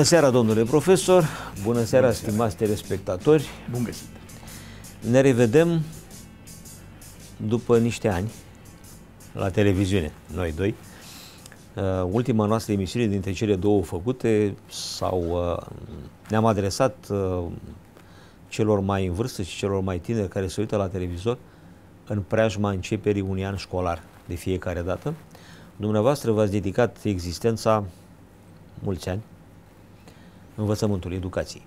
Bună seara, domnule profesor! Bună seara, Bună seara. stimați telespectatori! Bun găsit! Ne revedem după niște ani la televiziune, noi doi. Uh, ultima noastră emisiune dintre cele două făcute sau uh, ne-am adresat uh, celor mai în vârstă și celor mai tineri care se uită la televizor în preajma începerii unui an școlar de fiecare dată. Dumneavoastră v-ați dedicat existența mulți ani învățământului, educației.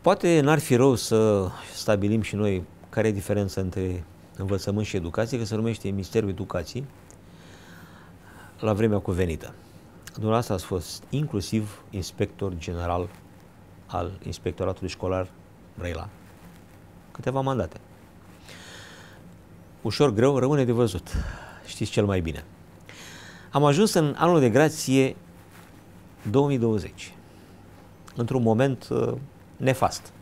Poate n-ar fi rău să stabilim și noi care e diferența între învățământ și educație, că se numește Ministerul Educației la vremea cuvenită. Dumneavoastră ați fost inclusiv inspector general al Inspectoratului Școlar Brăila. Câteva mandate. Ușor greu, rămâne de văzut. Știți cel mai bine. Am ajuns în anul de grație 2020 într-un moment uh, nefast.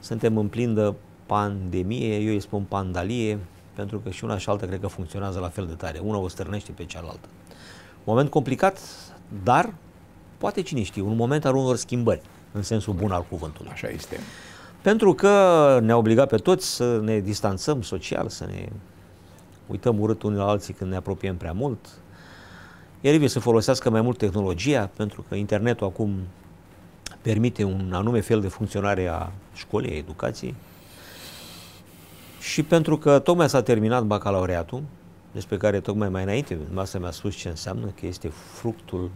Suntem în plin de pandemie, eu îi spun pandalie, pentru că și una și alta cred că funcționează la fel de tare. Una o stârnește pe cealaltă. Moment complicat, dar poate cine știe, un moment al unor schimbări, în sensul bun al cuvântului. Așa este. Pentru că ne-a obligat pe toți să ne distanțăm social, să ne uităm urât unii la alții când ne apropiem prea mult. Elevii să folosească mai mult tehnologia, pentru că internetul acum permite un anume fel de funcționare a școlii, a educației. Și pentru că tocmai s-a terminat bacalaureatul, despre care tocmai mai înainte masa mi-a spus ce înseamnă, că este fructul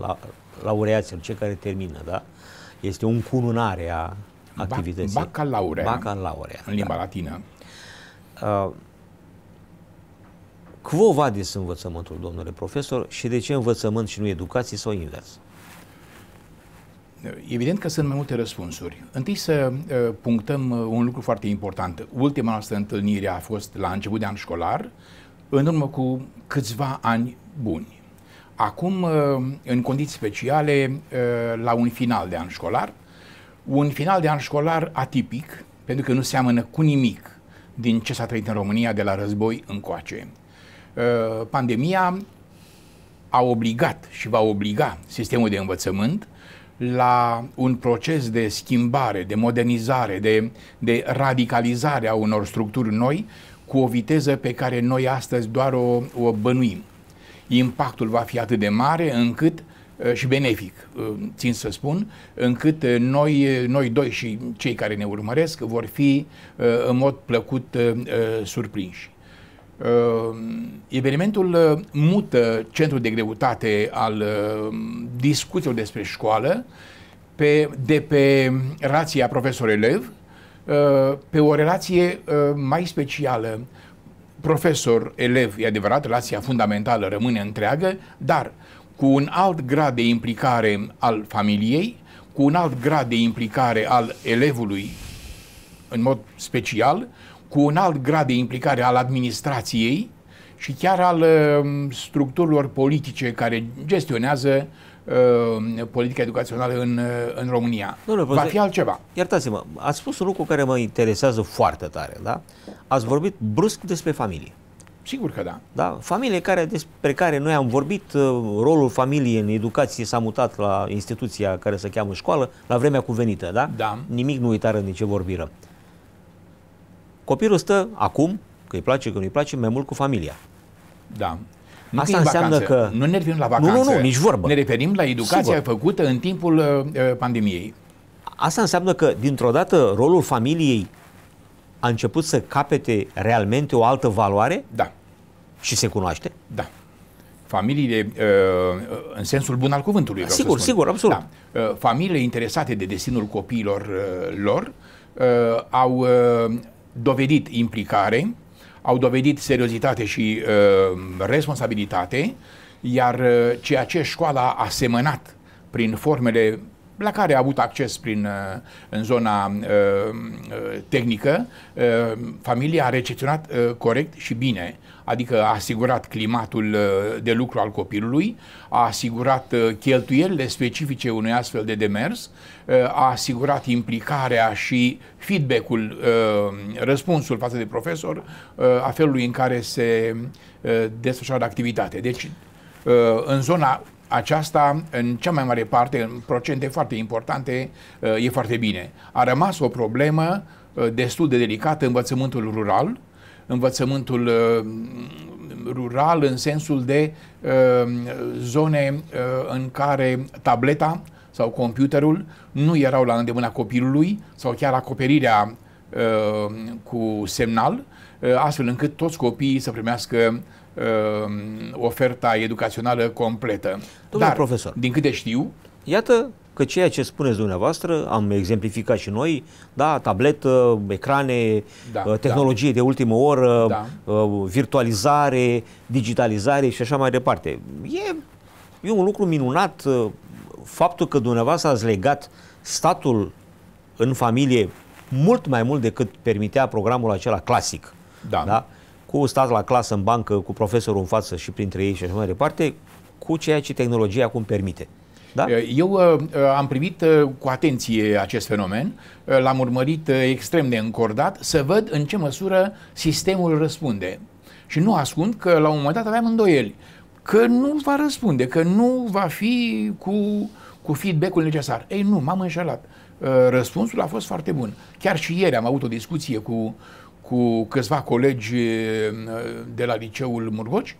la, laureaților, cei care termină, da? Este un cununare a activității. Bacalaurea. Bacalaurea. În limba da. latină. Uh, Quo vadis învățământul, domnule profesor, și de ce învățământ și nu educație sau invers? Evident că sunt mai multe răspunsuri. Întâi să uh, punctăm uh, un lucru foarte important. Ultima noastră întâlnire a fost la început de an școlar, în urmă cu câțiva ani buni. Acum, uh, în condiții speciale, uh, la un final de an școlar, un final de an școlar atipic, pentru că nu seamănă cu nimic din ce s-a trăit în România de la război încoace. Uh, pandemia a obligat și va obliga sistemul de învățământ la un proces de schimbare, de modernizare, de, de radicalizare a unor structuri noi cu o viteză pe care noi astăzi doar o, o bănuim. Impactul va fi atât de mare încât uh, și benefic, uh, țin să spun, încât uh, noi, noi doi și cei care ne urmăresc vor fi în mod plăcut surprinși. Uh, evenimentul uh, mută centrul de greutate al uh, discuțiilor despre școală pe, de pe relația profesor-elev uh, pe o relație uh, mai specială. Profesor-elev, e adevărat, relația fundamentală rămâne întreagă, dar cu un alt grad de implicare al familiei, cu un alt grad de implicare al elevului în mod special, cu un alt grad de implicare al administrației și chiar al uh, structurilor politice care gestionează uh, politica educațională în, uh, în România. Nu, nu, Va fi altceva. Iertați-mă, ați spus un lucru care mă interesează foarte tare, da? Ați vorbit brusc despre familie. Sigur că da. Da, familie care, despre care noi am vorbit, uh, rolul familiei în educație s-a mutat la instituția care se cheamă școală, la vremea cuvenită, da? Da. Nimic nu uitară nici ce vorbiră. Copilul stă acum, că îi place, că nu îi place, mai mult cu familia. Da. Nu Asta înseamnă vacanță. că... Nu ne referim la vacanță. Nu, nu, nu, nici vorbă. Ne referim la educația Sigur. făcută în timpul uh, pandemiei. Asta înseamnă că, dintr-o dată, rolul familiei a început să capete realmente o altă valoare? Da. Și se cunoaște? Da. Familiile, uh, în sensul bun al cuvântului. Sigur, sigur, absolut. Da. Uh, familiile interesate de destinul copiilor uh, lor au dovedit implicare, au dovedit seriozitate și uh, responsabilitate, iar uh, ceea ce școala a semănat prin formele la care a avut acces prin, uh, în zona uh, uh, tehnică, uh, familia a recepționat uh, corect și bine adică a asigurat climatul uh, de lucru al copilului, a asigurat uh, cheltuielile specifice unui astfel de demers, uh, a asigurat implicarea și feedback-ul, răspunsul față de profesor a felului în care se desfășoară activitate. Deci, în zona aceasta, în cea mai mare parte, în procente foarte importante, uh, e foarte bine. A rămas o problemă uh, destul de delicată învățământul rural, învățământul uh, rural în sensul de zone în care tableta sau computerul nu erau la îndemâna copilului sau chiar acoperirea cu semnal, astfel încât toți copiii să primească uh, oferta educațională completă. Domnule Dar, profesor, din câte știu, iată că ceea ce spuneți dumneavoastră, am exemplificat și noi, da, tabletă, ecrane, da, uh, tehnologie da. de ultimă oră, da. Uh, virtualizare, digitalizare și așa mai departe. E, e un lucru minunat uh, faptul că dumneavoastră ați legat statul în familie mult mai mult decât permitea programul acela clasic. Da. da? cu stat la clasă în bancă, cu profesorul în față și printre ei și așa mai departe, cu ceea ce tehnologia acum permite. Da? Eu uh, am privit uh, cu atenție acest fenomen, uh, l-am urmărit uh, extrem de încordat, să văd în ce măsură sistemul răspunde. Și nu ascund că la un moment dat aveam îndoieli că nu va răspunde, că nu va fi cu, cu feedback-ul necesar. Ei, nu, m-am înșelat. Uh, răspunsul a fost foarte bun. Chiar și ieri am avut o discuție cu cu câțiva colegi eh, de la liceul Murgoci eh,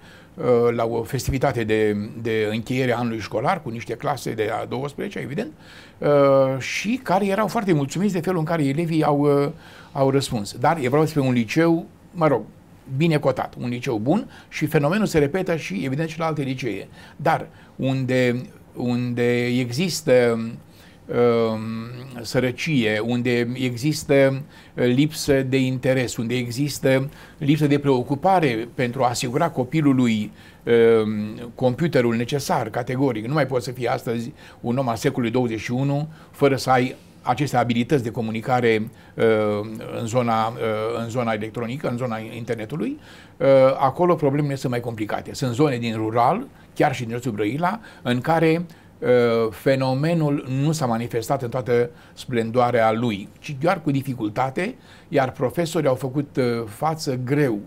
la o festivitate de, de încheiere a anului școlar cu niște clase de a 12, evident, eh, și care erau foarte mulțumiți de felul în care elevii au, au răspuns. Dar e vorba despre un liceu, mă rog, bine cotat, un liceu bun și fenomenul se repetă și, evident, și la alte licee. Dar unde, unde există Um, sărăcie, unde există uh, lipsă de interes, unde există lipsă de preocupare pentru a asigura copilului um, computerul necesar, categoric. Nu mai poți să fii astăzi un om al secolului 21 fără să ai aceste abilități de comunicare uh, în, zona, uh, în zona electronică, în zona internetului, acolo problemele sunt mai complicate. Sunt zone din rural, chiar și din județul Brăila, în care Uh, fenomenul nu s-a manifestat în toată splendoarea lui, ci doar cu dificultate, iar profesorii au făcut uh, față greu,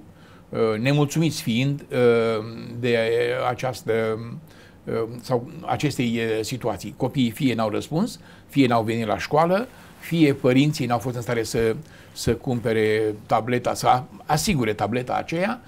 uh, nemulțumiți fiind de această sau acestei situații. Copiii fie n-au răspuns, fie n-au venit la școală, fie părinții n-au fost în stare să, să cumpere tableta, să asigure tableta aceea,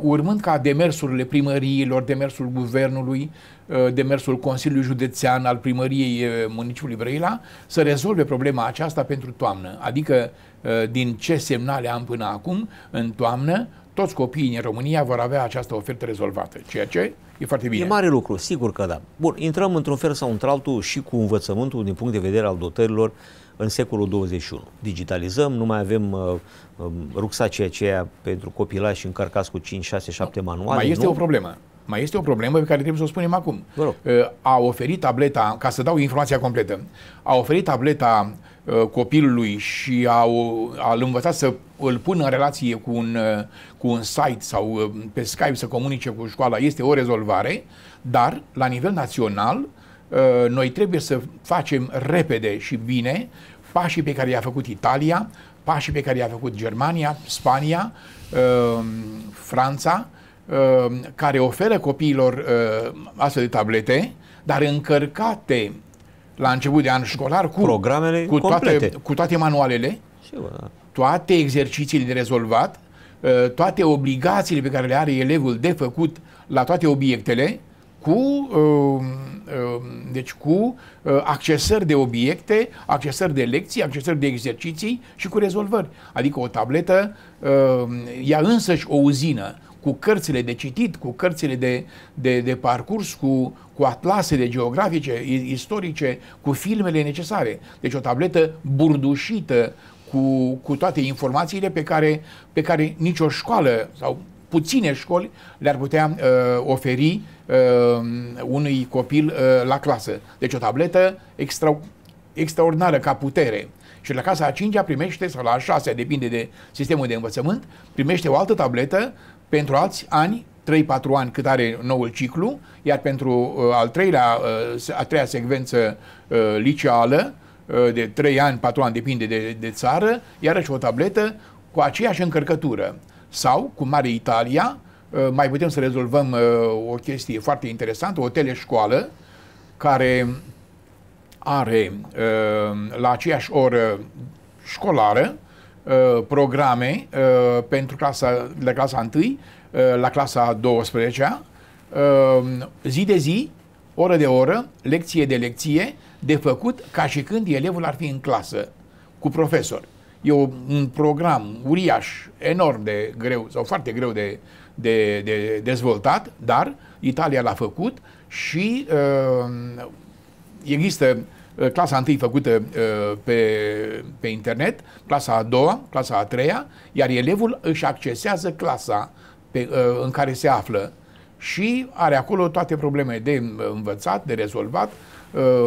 urmând ca demersurile primăriilor, demersul guvernului Uh, demersul Consiliului Județean al Primăriei uh, Municipiului Brăila să rezolve problema aceasta pentru toamnă. Adică, uh, din ce semnale am până acum, în toamnă, toți copiii din România vor avea această ofertă rezolvată, ceea ce e foarte bine. E mare lucru, sigur că da. Bun, intrăm într-un fel sau într-altul și cu învățământul din punct de vedere al dotărilor în secolul 21. Digitalizăm, nu mai avem uh, uh, rucsacii aceea pentru copilași încărcați cu 5, 6, 7 manuale. Mai este nu? o problemă. Mai este o problemă pe care trebuie să o spunem acum. Uh, a oferit tableta, ca să dau informația completă, a oferit tableta uh, copilului și a, a învățat să îl pună în relație cu un, uh, cu un site sau pe Skype să comunice cu școala, este o rezolvare, dar la nivel național noi trebuie să facem repede și bine pașii pe care i-a făcut Italia, pașii pe care i-a făcut Germania, Spania, Franța, Uh, care oferă copiilor uh, astfel de tablete, dar încărcate la început de an școlar cu, Programele cu, toate, cu toate manualele, da. toate exercițiile de rezolvat, uh, toate obligațiile pe care le are elevul de făcut la toate obiectele, cu, deci cu accesări de obiecte, accesări de lecții, accesări de exerciții și cu rezolvări. Adică o tabletă, ea însăși o uzină cu cărțile de citit, cu cărțile de, de, de parcurs, cu, cu atlasele geografice, istorice, cu filmele necesare. Deci o tabletă burdușită cu, cu toate informațiile pe care, pe care nicio școală sau puține școli le-ar putea uh, oferi uh, unui copil uh, la clasă. Deci o tabletă extra, extraordinară ca putere. Și la casa a cincea primește, sau la a șasea, depinde de sistemul de învățământ, primește o altă tabletă pentru alți ani, 3-4 ani cât are noul ciclu, iar pentru uh, al treilea, uh, a treia secvență uh, liceală, uh, de 3 ani, 4 ani, depinde de, de țară, iarăși o tabletă cu aceeași încărcătură. Sau, cu Mare Italia, uh, mai putem să rezolvăm uh, o chestie foarte interesantă, o teleșcoală care are uh, la aceeași oră școlară uh, programe uh, pentru clasa, la clasa 1, uh, la clasa 12 uh, zi de zi, oră de oră, lecție de lecție, de făcut ca și când elevul ar fi în clasă cu profesor. E un program uriaș, enorm de greu sau foarte greu de, de, de dezvoltat, dar Italia l-a făcut și uh, există uh, clasa întâi făcută uh, pe, pe internet, clasa a doua, clasa a treia, iar elevul își accesează clasa pe, uh, în care se află și are acolo toate probleme de învățat, de rezolvat, uh,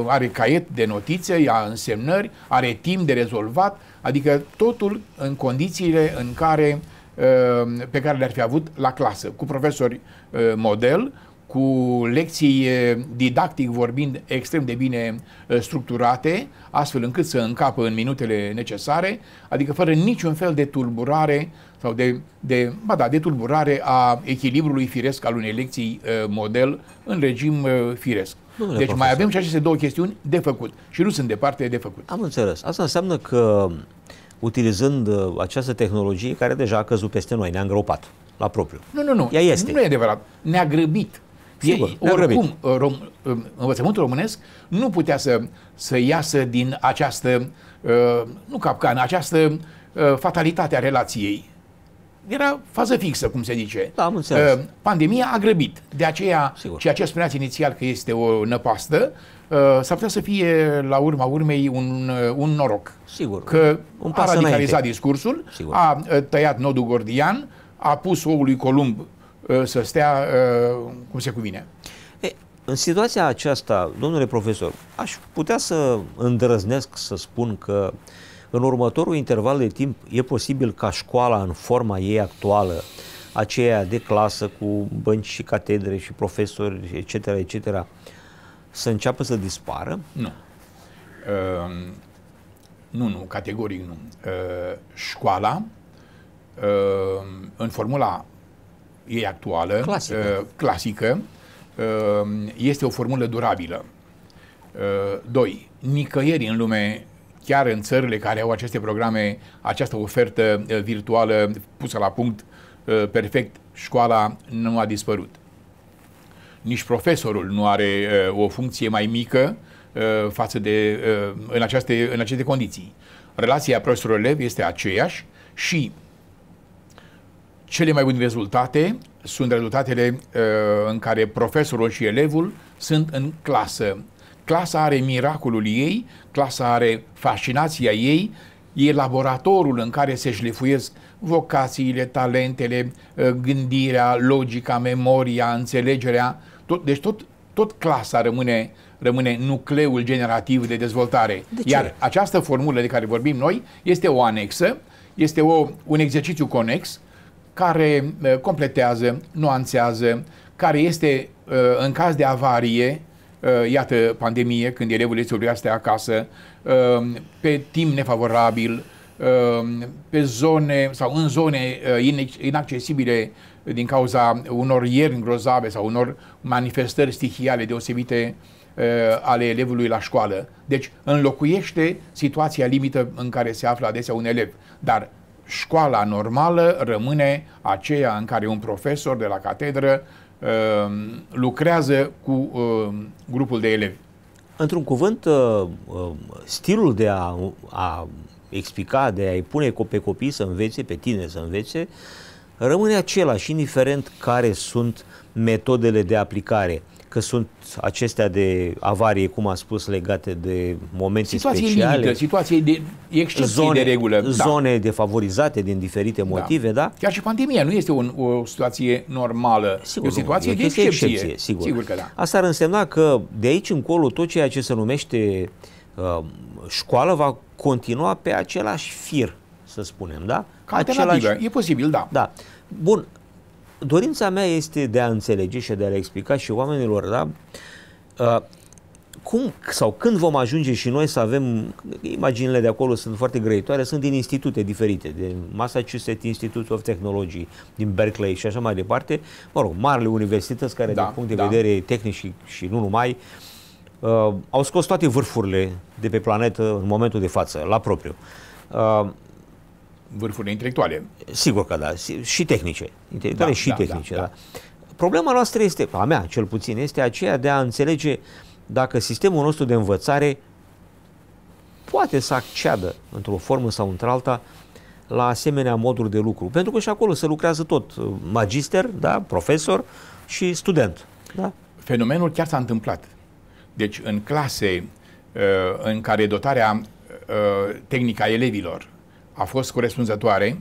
are caiet de notițe, ia însemnări, are timp de rezolvat, adică totul în condițiile în care, uh, pe care le-ar fi avut la clasă, cu profesori uh, model, cu lecții didactic vorbind extrem de bine structurate, astfel încât să încapă în minutele necesare, adică fără niciun fel de tulburare sau de, de, ba da, de tulburare a echilibrului firesc al unei lecții model în regim firesc. Domnule deci profesor. mai avem și aceste două chestiuni de făcut și nu sunt departe de făcut. Am înțeles. Asta înseamnă că utilizând această tehnologie care deja a căzut peste noi, ne-a îngropat la propriu. Nu, nu, nu. Ea este. Nu e adevărat. Ne-a grăbit. Sigur, e, oricum, rom, învățământul românesc nu putea să, să iasă din această, uh, nu capcană, această uh, fatalitate a relației. Era fază fixă, cum se zice. Da, am înțeles. Uh, pandemia a grăbit. De aceea, Sigur. ceea ce spuneați inițial că este o năpastă, s-ar putea să fie, la urma urmei, un, un noroc. Sigur. Că un pas a radicalizat înainte. discursul, Sigur. a tăiat nodul gordian, a pus oul lui Columb Uh, să stea uh, cum se cuvine. E, în situația aceasta, domnule profesor, aș putea să îndrăznesc să spun că în următorul interval de timp e posibil ca școala în forma ei actuală, aceea de clasă cu bănci și catedre și profesori, etc., etc., să înceapă să dispară? Nu. Uh, nu, nu, categoric nu. Uh, școala, uh, în formula ei actuală, clasică, uh, clasică uh, este o formulă durabilă. Uh, doi, nicăieri în lume, chiar în țările care au aceste programe, această ofertă uh, virtuală pusă la punct uh, perfect, școala nu a dispărut. Nici profesorul nu are uh, o funcție mai mică uh, față de uh, în, aceste, în aceste condiții. Relația profesor-elev este aceeași și cele mai bune rezultate sunt rezultatele uh, în care profesorul și elevul sunt în clasă. Clasa are miracolul ei, clasa are fascinația ei, e laboratorul în care se șlefuiesc vocațiile, talentele, uh, gândirea, logica, memoria, înțelegerea. Tot, deci tot, tot clasa rămâne, rămâne nucleul generativ de dezvoltare. De Iar această formulă de care vorbim noi este o anexă, este o, un exercițiu conex care uh, completează, nuanțează, care este uh, în caz de avarie, uh, iată pandemie, când elevul este obligat să stea acasă, pe timp nefavorabil, pe zone sau în zone inaccesibile din cauza unor ieri îngrozave sau unor manifestări stihiale deosebite ale elevului la școală. Deci înlocuiește situația limită în care se află adesea un elev. Dar școala normală rămâne aceea în care un profesor de la catedră uh, lucrează cu uh, grupul de elevi. Într-un cuvânt, uh, stilul de a, a explica, de a-i pune pe copii să învețe, pe tine să învețe, rămâne același, indiferent care sunt metodele de aplicare că sunt acestea de avarie, cum a spus, legate de momente situații speciale. Limită, situații de excepție zone, de regulă. Da. Zone defavorizate din diferite da. motive, da? da? Chiar și pandemia nu este un, o situație normală. Sigur, e o situație de excepție. excepție sigur. sigur că da. Asta ar însemna că de aici încolo tot ceea ce se numește uh, școală va continua pe același fir, să spunem, da? Ca același... e posibil, da. Da. Bun, dorința mea este de a înțelege și de a le explica și oamenilor, da, uh, cum sau când vom ajunge și noi să avem, imaginile de acolo sunt foarte grăitoare, sunt din institute diferite, de Massachusetts Institute of Technology, din Berkeley și așa mai departe, mă rog, marile universități care, da, din punct de da. vedere tehnic și, și nu numai, uh, au scos toate vârfurile de pe planetă în momentul de față, la propriu. Uh, vârfurile intelectuale. Sigur că da, și tehnice. Intelectuale da, și da, tehnice, da, da. da. Problema noastră este, a mea cel puțin, este aceea de a înțelege dacă sistemul nostru de învățare poate să acceadă într-o formă sau într-alta la asemenea moduri de lucru. Pentru că și acolo se lucrează tot, magister, da, profesor și student. Da? Fenomenul chiar s-a întâmplat. Deci în clase uh, în care dotarea uh, tehnică a elevilor a fost corespunzătoare,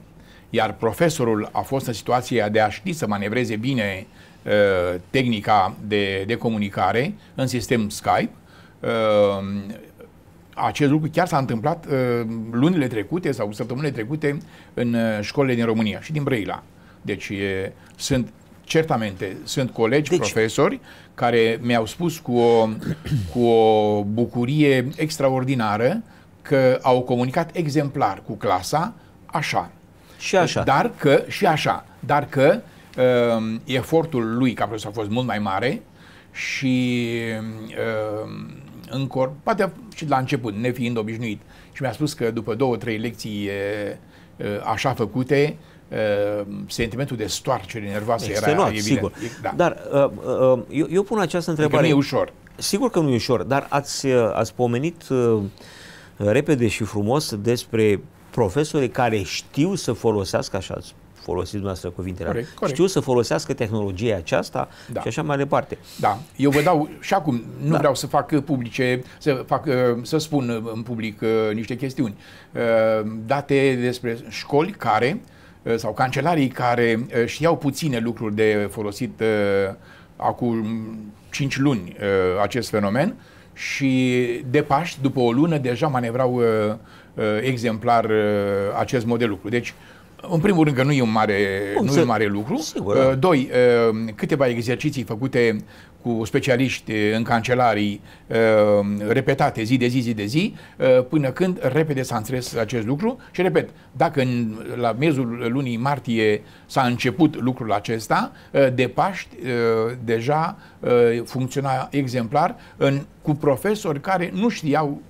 iar profesorul a fost în situația de a ști să manevreze bine Uh, tehnica de, de comunicare în sistem Skype. Uh, acest lucru chiar s-a întâmplat uh, lunile trecute sau săptămânile trecute în școlile din România și din Brăila. Deci sunt certamente sunt colegi, deci... profesori care mi-au spus cu o, cu o bucurie extraordinară că au comunicat exemplar cu clasa așa. Și așa. Dar că, și așa, dar că uh, efortul lui ca profesor a fost mult mai mare și uh, încă, poate și la început, nefiind obișnuit, și mi-a spus că după două, trei lecții uh, așa făcute, Uh, sentimentul de stoarcere nervoasă era evident. Sigur. Da. Dar uh, uh, eu, eu pun această întrebare. Adică nu e ușor. Sigur că nu e ușor, dar ați, uh, ați pomenit uh, repede și frumos despre profesorii care știu să folosească, așa ați folosiți dumneavoastră cuvintele, corect, corect. știu să folosească tehnologia aceasta da. și așa mai departe. Da, eu vă dau și acum, nu da. vreau să fac publice, să, fac, să spun în public uh, niște chestiuni, uh, date despre școli care, uh, sau cancelarii care știau puține lucruri de folosit acum 5 luni acest fenomen și de Paști, după o lună, deja manevrau exemplar acest model de lucru. Deci, în primul rând că nu e un mare, Cum nu e un mare lucru. Sigur, da. Uh, doi, uh, câteva exerciții făcute cu specialiști în cancelarii, uh, repetate zi de zi, zi de zi, până când repede s-a înțeles acest lucru. Și repet, dacă în, la mezul lunii martie s-a început lucrul acesta, de Paști deja funcționa exemplar în, cu profesori care nu știau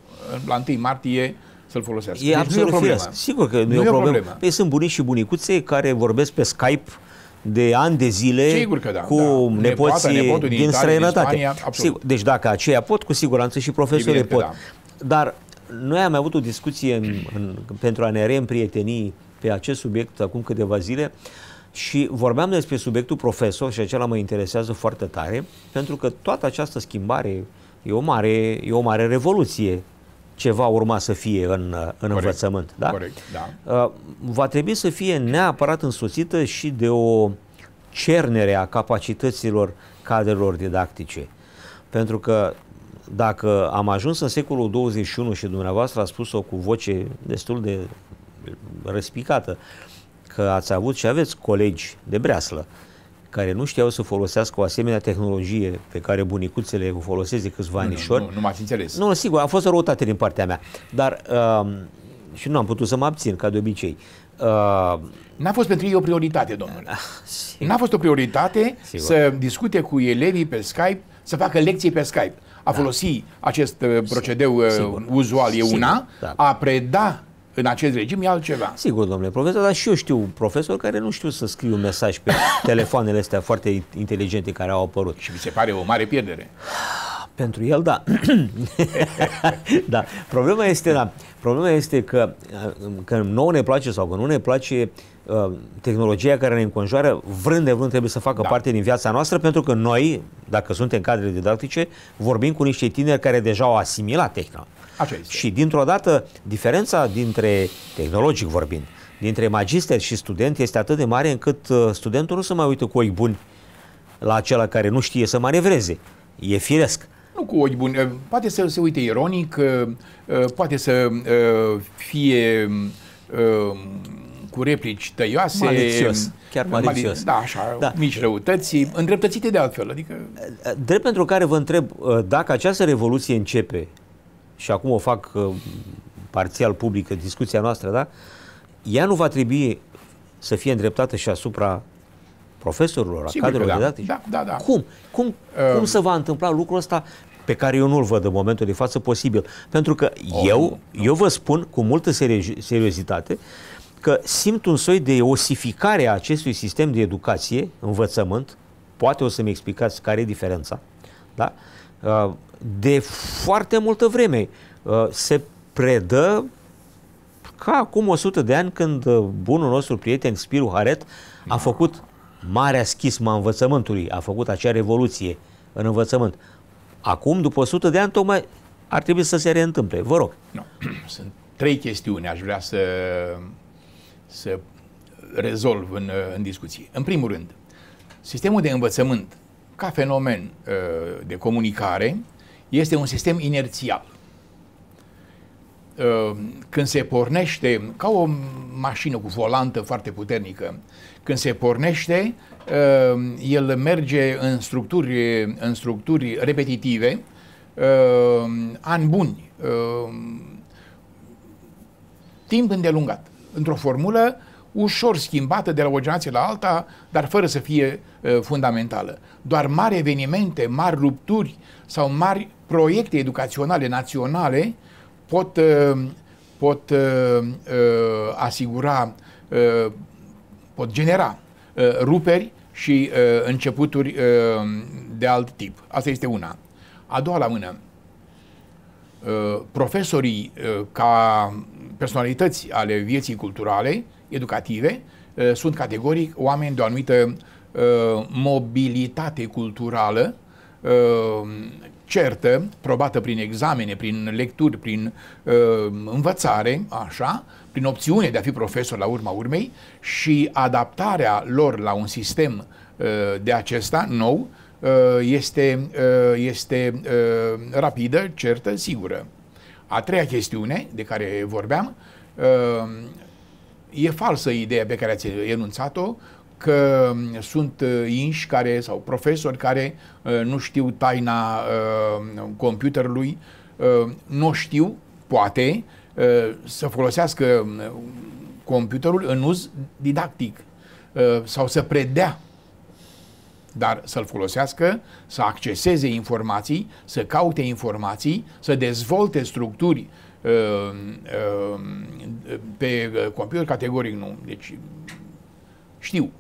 la 1 martie să-l folosească. E deci absolut nu e o Sigur că nu, nu e o problemă. problemă. Păi sunt bunici și bunicuțe care vorbesc pe Skype de ani de zile Sigur că da, cu da. nepoții Nepoată, din, din străinătate. Din Spania, Sigur, deci dacă aceia pot, cu siguranță și profesorii pot. Da. Dar noi am avut o discuție în, în, pentru a ne reîmprieteni pe acest subiect acum câteva zile și vorbeam despre subiectul profesor și acela mă interesează foarte tare pentru că toată această schimbare e o mare, e o mare revoluție ce va urma să fie în, în Corect. învățământ. Da? Corect, da. Uh, va trebui să fie neapărat însoțită și de o cernere a capacităților cadrelor didactice. Pentru că dacă am ajuns în secolul 21 și dumneavoastră a spus-o cu voce destul de răspicată, că ați avut și aveți colegi de breaslă care nu știau să folosească o asemenea tehnologie pe care bunicuțele o folosesc de câțiva anișori. Nu, nu, nu m-ați înțeles. Nu, sigur, a fost o rotate din partea mea. Dar uh, și nu am putut să mă abțin, ca de obicei. Uh, N-a fost pentru ei o prioritate, domnule. N-a fost o prioritate sigur. să discute cu elevii pe Skype, să facă lecții pe Skype. A da. folosi acest uh, procedeu uh, sigur. uzual e una, da. a preda în acest regim e altceva. Sigur, domnule profesor, dar și eu știu profesori care nu știu să scriu un mesaj pe telefoanele astea foarte inteligente care au apărut. Și mi se pare o mare pierdere. Pentru el, da. da. Problema este, da. Problema este că, că nouă ne place sau că nu ne place uh, tehnologia care ne înconjoară, vrând de vrând trebuie să facă da. parte din viața noastră, pentru că noi, dacă suntem cadre didactice, vorbim cu niște tineri care deja au asimilat tehnologia. Așa este. Și dintr-o dată, diferența dintre, tehnologic vorbind, dintre magister și student este atât de mare încât uh, studentul nu se mai uită cu ochi buni la acela care nu știe să manevreze. E firesc. Nu cu ochi buni. Uh, poate să se uite ironic, uh, poate să fie cu replici tăioase. Malițios, chiar malițios. Da, așa, da. mici răutăți, îndreptățite de altfel. Adică... Drept pentru care vă întreb, dacă această revoluție începe, și acum o fac parțial publică, discuția noastră, da? Ea nu va trebui să fie îndreptată și asupra profesorilor, a cadrelor da. didactici? Da, da, da. Cum? Cum, uh, cum se va întâmpla lucrul ăsta pe care eu nu-l văd în momentul de față posibil? Pentru că oh, eu, nu. eu vă spun cu multă seri- seriozitate că simt un soi de osificare a acestui sistem de educație, învățământ, poate o să-mi explicați care e diferența, da? Uh, de foarte multă vreme uh, se predă ca acum 100 de ani când uh, bunul nostru prieten Spiru Haret a făcut marea schisma învățământului, a făcut acea revoluție în învățământ. Acum, după 100 de ani, tocmai ar trebui să se reîntâmple. Vă rog. No. Sunt trei chestiuni aș vrea să, să rezolv în, în discuție. În primul rând, sistemul de învățământ ca fenomen uh, de comunicare este un sistem inerțial. Uh, când se pornește, ca o mașină cu volantă foarte puternică, când se pornește, uh, el merge în structuri, în structuri repetitive, uh, ani buni, timp îndelungat, într-o formulă ușor schimbată de la o generație la alta, dar fără să fie fundamentală. Doar mari evenimente, mari rupturi sau mari proiecte educaționale naționale pot, uh, pot uh, uh, asigura, pot genera ruperi și începuturi de alt tip. Asta este una. A doua la mână, profesorii ca personalități ale vieții culturale, educative, sunt categoric oameni de o anumită mobilitate culturală certă, probată prin examene, prin lecturi, prin uh, învățare, așa, prin opțiune de a fi profesor la urma urmei și adaptarea lor la un sistem uh, de acesta nou uh, este, uh, este uh, rapidă, certă, sigură. A treia chestiune de care vorbeam, uh, e falsă ideea pe care ați enunțat-o, că mm, sunt uh, inși care, sau profesori care uh, nu știu taina uh, computerului, nu știu, poate, să folosească mm, computerul în uz didactic sau să predea dar să-l folosească, să acceseze informații, să caute informații, să dezvolte structuri pe computer categoric nu. Deci știu,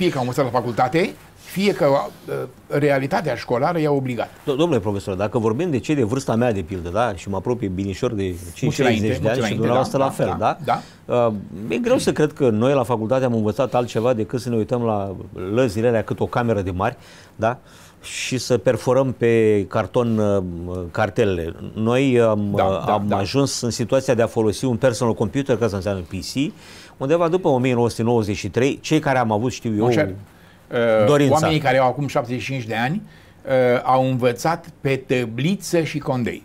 fie că au învățat la facultate, fie că uh, realitatea școlară i-a obligat. Domnule profesor, dacă vorbim de cei de vârsta mea, de pildă, da, și mă apropie binișor de 5 de ani și dumneavoastră da, la fel, da? da? da? Uh, e greu să cred că noi la facultate am învățat altceva decât să ne uităm la lăzile alea cât o cameră de mari, da? și să perforăm pe carton uh, cartelele. Noi am, da, da, am da. ajuns în situația de a folosi un personal computer, ca să înseamnă PC, undeva după 1993, cei care am avut, știu eu, Așa, uh, dorința. Oamenii care au acum 75 de ani uh, au învățat pe tăbliță și condei.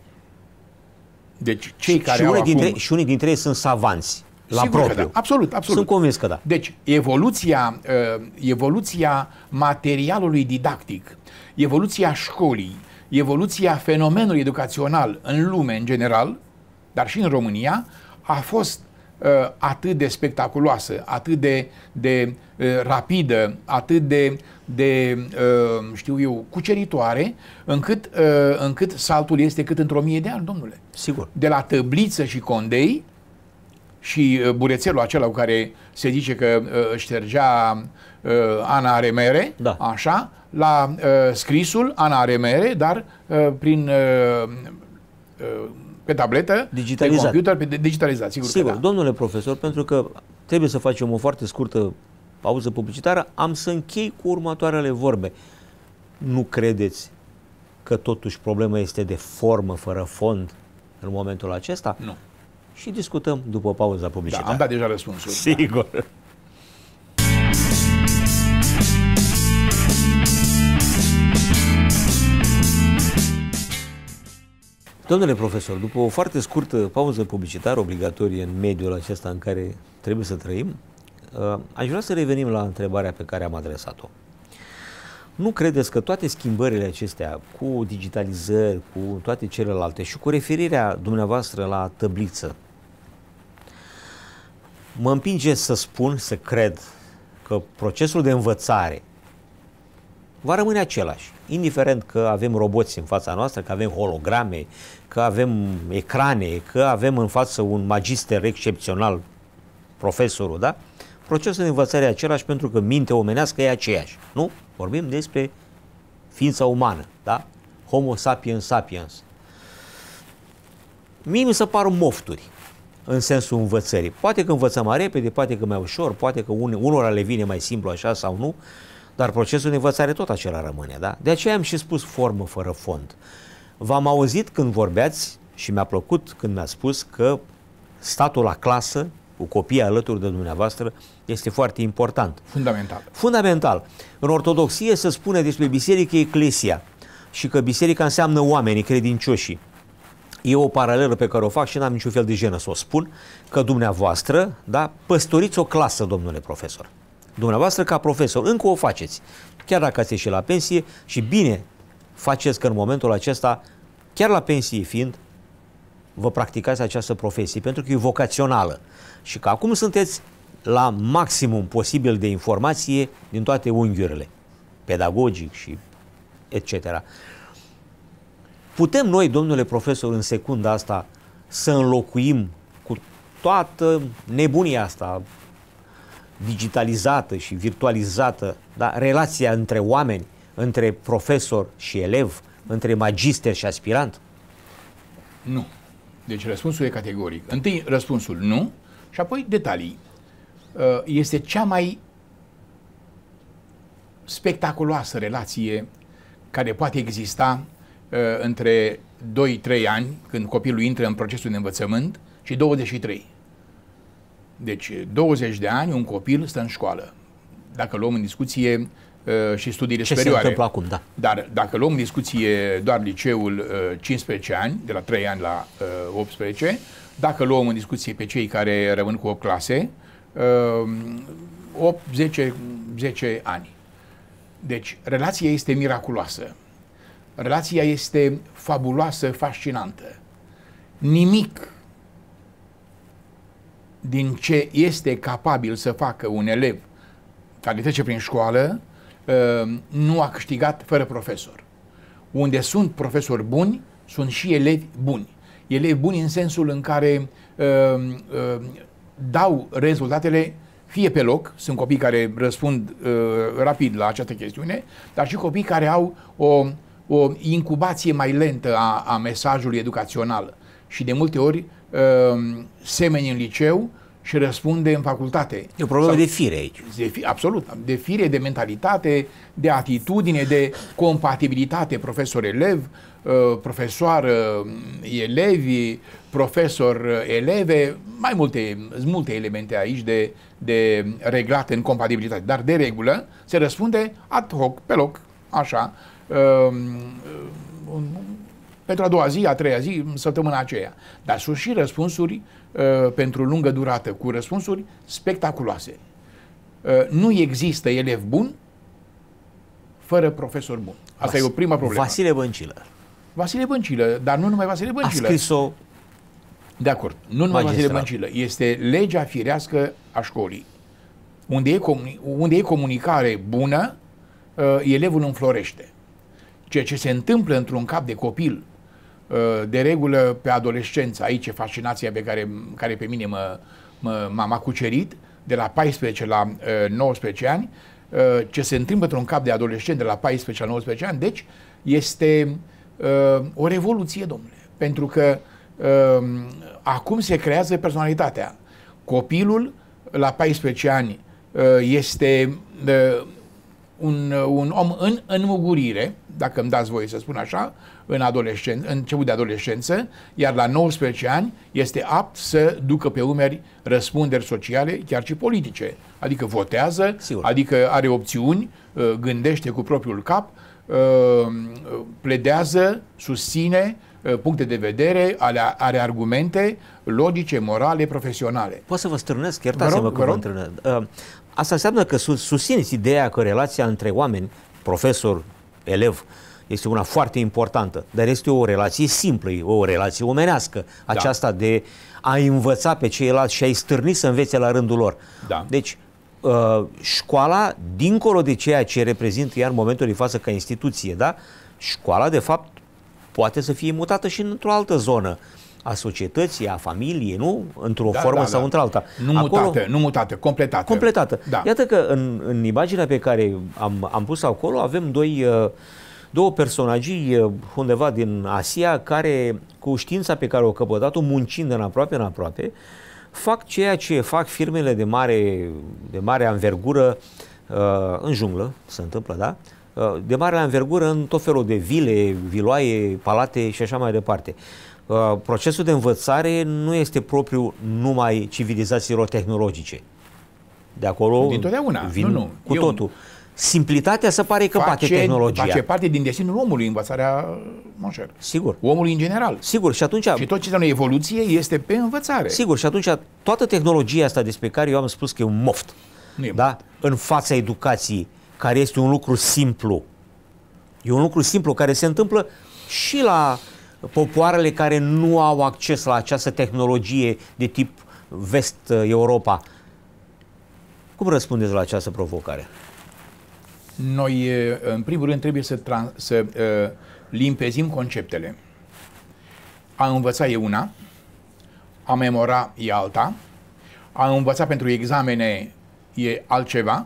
Deci cei care și au unii acum... dintre, Și unii dintre ei sunt savanți. La Sigur propriu. Da. Absolut, absolut. Sunt convins că da. Deci, evoluția, uh, evoluția materialului didactic, evoluția școlii, evoluția fenomenului educațional în lume în general, dar și în România, a fost uh, atât de spectaculoasă, atât de, de uh, rapidă, atât de, de uh, știu eu, cuceritoare, încât, uh, încât saltul este cât într-o mie de ani, domnule. Sigur. De la tăbliță și condei și uh, burețelul acela cu care se zice că uh, ștergea uh, Ana Remere, da. așa, la uh, scrisul Ana Remere, dar uh, prin uh, uh, pe tabletă, digitalizat. pe computer, pe digitalizat, sigur, sigur că da. domnule profesor, pentru că trebuie să facem o foarte scurtă pauză publicitară, am să închei cu următoarele vorbe. Nu credeți că totuși problema este de formă fără fond în momentul acesta? Nu. Și discutăm după pauza publicitară. Da, am dat deja răspunsul. Sigur. Da. Domnule profesor, după o foarte scurtă pauză publicitară obligatorie în mediul acesta în care trebuie să trăim, Uh, aș vrea să revenim la întrebarea pe care am adresat-o. Nu credeți că toate schimbările acestea, cu digitalizări, cu toate celelalte și cu referirea dumneavoastră la tăbliță, mă împinge să spun, să cred că procesul de învățare va rămâne același, indiferent că avem roboți în fața noastră, că avem holograme, că avem ecrane, că avem în față un magister excepțional, profesorul, da? Procesul de învățare e același pentru că mintea omenească e aceeași, nu? Vorbim despre ființa umană, da? Homo sapiens sapiens. Mie mi se par mofturi în sensul învățării. Poate că învățăm mai repede, poate că mai ușor, poate că unora le vine mai simplu așa sau nu, dar procesul de învățare tot acela rămâne. Da? De aceea am și spus formă fără fond. V-am auzit când vorbeați și mi-a plăcut când mi-a spus că statul la clasă, cu copiii alături de dumneavoastră, este foarte important. Fundamental. Fundamental. În ortodoxie se spune despre biserică eclesia și că biserica înseamnă oamenii credincioși. E o paralelă pe care o fac și n-am niciun fel de jenă să o spun, că dumneavoastră, da, păstoriți o clasă, domnule profesor. Dumneavoastră ca profesor, încă o faceți, chiar dacă ați ieșit la pensie și bine faceți că în momentul acesta, chiar la pensie fiind, vă practicați această profesie, pentru că e vocațională. Și că acum sunteți la maximum posibil de informație din toate unghiurile, pedagogic și etc. Putem noi, domnule profesor, în secunda asta să înlocuim cu toată nebunia asta digitalizată și virtualizată, da, relația între oameni, între profesor și elev, între magister și aspirant? Nu. Deci răspunsul e categoric. Întâi răspunsul nu și apoi detalii. Uh, este cea mai spectaculoasă relație care poate exista uh, între 2-3 ani, când copilul intră în procesul de învățământ, și 23. Deci, 20 de ani, un copil stă în școală. Dacă luăm în discuție uh, și studiile Ce superioare. se întâmplă acum, da. Dar dacă luăm în discuție doar liceul uh, 15 ani, de la 3 ani la uh, 18, dacă luăm în discuție pe cei care rămân cu 8 clase, uh, 8, 10, 10 ani. Deci, relația este miraculoasă. Relația este fabuloasă, fascinantă. Nimic din ce este capabil să facă un elev care trece prin școală uh, nu a câștigat fără profesor. Unde sunt profesori buni, sunt și elevi buni. Elevi buni în sensul în care uh, uh, dau rezultatele fie pe loc, sunt copii care răspund uh, rapid la această chestiune, dar și copii care au o, o incubație mai lentă a, a mesajului educațional. Și de multe ori uh, semeni în liceu și răspunde în facultate. E o problemă Sau, de fire aici. De fi, absolut. De fire, de mentalitate, de atitudine, de compatibilitate profesor-elev, uh, profesoară-elevi, profesor-eleve, mai multe, multe elemente aici de, de reglate în compatibilitate. Dar de regulă se răspunde ad hoc, pe loc, așa, uh, pentru a doua zi, a treia zi, săptămâna aceea. Dar sunt și răspunsuri uh, pentru lungă durată, cu răspunsuri spectaculoase. Uh, nu există elev bun fără profesor bun. Asta Vas- e o prima problemă. Vasile Băncilă. Vasile Băncilă, dar nu numai Vasile Băncilă. A scris-o De acord. Nu numai Vasile Băncilă. Este legea firească a școlii. Unde e, comuni- unde e comunicare bună, uh, elevul înflorește. Ceea ce se întâmplă într-un cap de copil Uh, de regulă pe adolescență, aici e fascinația pe care, care pe mine mă, mă, m-a cucerit, de la 14 la 19 uh, ani, uh, ce se întâmplă într-un cap de adolescent de la 14 la 19 ani, deci este o revoluție, domnule, pentru că acum se creează personalitatea. Copilul la 14 ani este un, un om în înmugurire, dacă îmi dați voie să spun așa, în adolescen, în început de adolescență, iar la 19 ani este apt să ducă pe umeri răspunderi sociale, chiar și politice. Adică votează, Sigur. adică are opțiuni, uh, gândește cu propriul cap, uh, pledează, susține, uh, puncte de vedere, are, are argumente logice, morale, profesionale. Pot să vă strânesc, iertați-mă că vă întrânesc. Uh, asta înseamnă că susțineți ideea că relația între oameni, profesor, elev, este una foarte importantă, dar este o relație simplă, o relație omenească, da. aceasta de a învăța pe ceilalți și a-i stârni să învețe la rândul lor. Da. Deci, uh, școala, dincolo de ceea ce reprezintă ea în momentul de față ca instituție, da? școala, de fapt, poate să fie mutată și într-o altă zonă a societății, a familiei, nu? Într-o da, formă da, sau da. într-alta. Nu Acolo, mutată, nu mutată, completată. Completată. Da. Iată că în, în imaginea pe care am, am pus acolo avem doi, uh, două personaji uh, undeva din Asia care, cu știința pe care au căpătat-o, muncind în aproape în aproape, fac ceea ce fac firmele de mare, de mare anvergură uh, în junglă, se întâmplă, da? Uh, de mare anvergură în tot felul de vile, viloaie, palate și așa mai departe. Uh, procesul de învățare nu este propriu numai civilizațiilor tehnologice. De acolo vin nu, nu. cu Eu... totul. Simplitatea se pare că face, tehnologia. Face parte din destinul omului învățarea, monșer. Sigur. Omului în general. Sigur, și atunci... Și tot ce înseamnă evoluție este pe învățare. Sigur, și atunci toată tehnologia asta despre care eu am spus că e un moft, nu e da? Moft. în fața educației, care este un lucru simplu. E un lucru simplu care se întâmplă și la popoarele care nu au acces la această tehnologie de tip vest-Europa. Cum răspundeți la această provocare? Noi, în primul rând, trebuie să, trans- să uh, limpezim conceptele. A învăța e una, a memora e alta, a învăța pentru examene e altceva.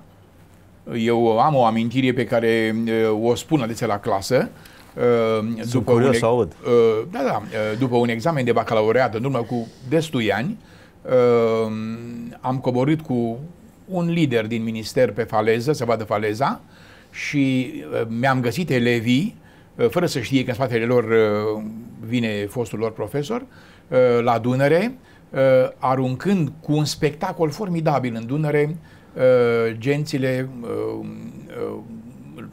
Eu am o amintire pe care uh, o spun adesea la clasă, Uh, după un, să aud. Uh, da, da, uh, după un examen de bacalaureat în urmă cu destui ani, uh, am coborât cu un lider din minister pe faleză, să vadă faleza, și uh, mi-am găsit elevii, uh, fără să știe că în spatele lor uh, vine fostul lor profesor, uh, la Dunăre, uh, aruncând cu un spectacol formidabil în Dunăre uh, gențile, uh, uh,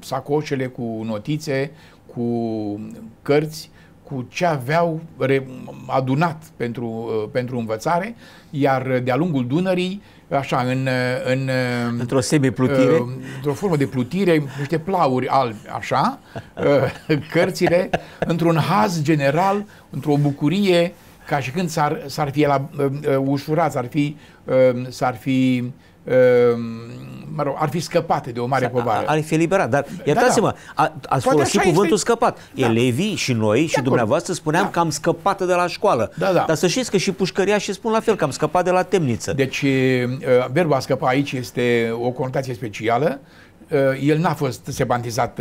sacoșele cu notițe, cu cărți, cu ce aveau adunat pentru, uh, pentru învățare, iar de-a lungul Dunării, așa, în... în într-o semi-plutire? Uh, într-o formă de plutire, niște plauri albi, așa, uh, cărțile, într-un haz general, într-o bucurie, ca și când s-ar, s-ar fi la, ușurat, s-ar fi, s-ar fi mă rog, ar fi scăpate de o mare povară. Ar fi eliberat, dar iertați-mă, da, da. ați Poate folosit cuvântul este... scăpat. Da. Elevii și noi de și acord. dumneavoastră spuneam da. că am scăpat de la școală. Da, da. Dar să știți că și pușcăria și spun la fel, că am scăpat de la temniță. Deci, verbul a scăpa aici este o connotație specială. El n-a fost semantizat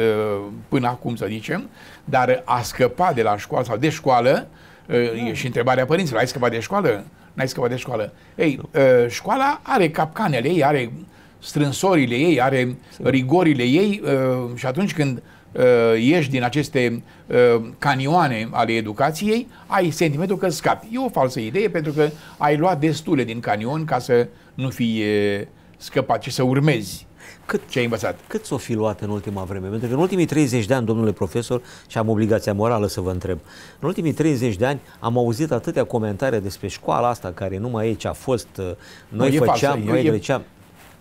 până acum, să zicem, dar a scăpat de la școală sau de școală, da. și întrebarea părinților, ai scăpat de școală? N-ai scăpat de școală. Ei, școala are capcanele ei, are strânsorile ei, are rigorile ei uh, și atunci când uh, ieși din aceste uh, canioane ale educației, ai sentimentul că scapi. E o falsă idee pentru că ai luat destule din canion ca să nu fii scăpat, ci să urmezi cât, ce ai învățat. Cât s-o fi luat în ultima vreme? Pentru că în ultimii 30 de ani, domnule profesor, și am obligația morală să vă întreb, în ultimii 30 de ani am auzit atâtea comentarii despre școala asta care nu mai e ce a fost, noi nu, făceam, noi treceam.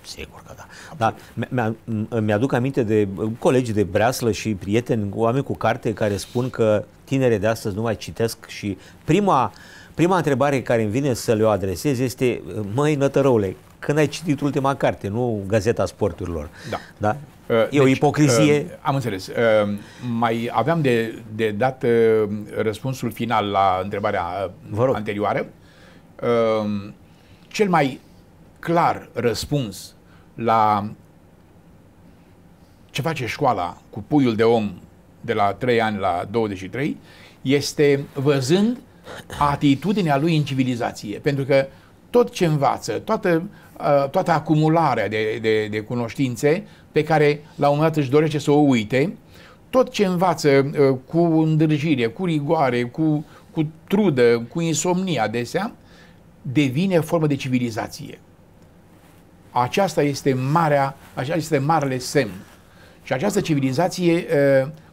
Sigur că da. Dar mi-aduc aminte de colegi de breaslă și prieteni, oameni cu carte care spun că tinerii de astăzi nu mai citesc și prima, prima întrebare care îmi vine să le o adresez este măi nătărăule, când ai citit ultima carte, nu Gazeta Sporturilor. Da. da? Uh, e deci, o ipocrizie. Uh, am înțeles. Uh, mai aveam de, de dat uh, răspunsul final la întrebarea anterioară. Uh, cel mai clar răspuns la ce face școala cu puiul de om de la 3 ani la 23 este văzând atitudinea lui în civilizație. Pentru că tot ce învață, toată, uh, toată acumularea de, de, de cunoștințe pe care la un moment dat își dorește să o uite, tot ce învață uh, cu îndrăjire, cu rigoare, cu, cu trudă, cu insomnie adesea, devine formă de civilizație. Aceasta este marea, aceasta este marele semn. Și această civilizație,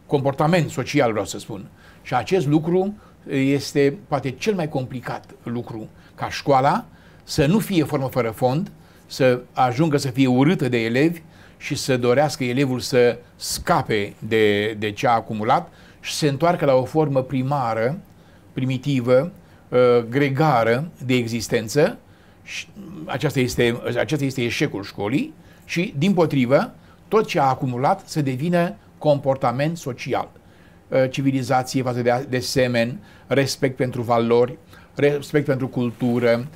comportament social vreau să spun. Și acest lucru este poate cel mai complicat lucru ca școala să nu fie formă fără fond, să ajungă să fie urâtă de elevi și să dorească elevul să scape de, de ce a acumulat și să se întoarcă la o formă primară, primitivă, uh, gregară de existență. Și aceasta este, aceasta este eșecul școlii și, din potrivă, tot ce a acumulat să devină comportament social. Uh, civilizație față de, de semen, respect pentru valori, respect pentru cultură,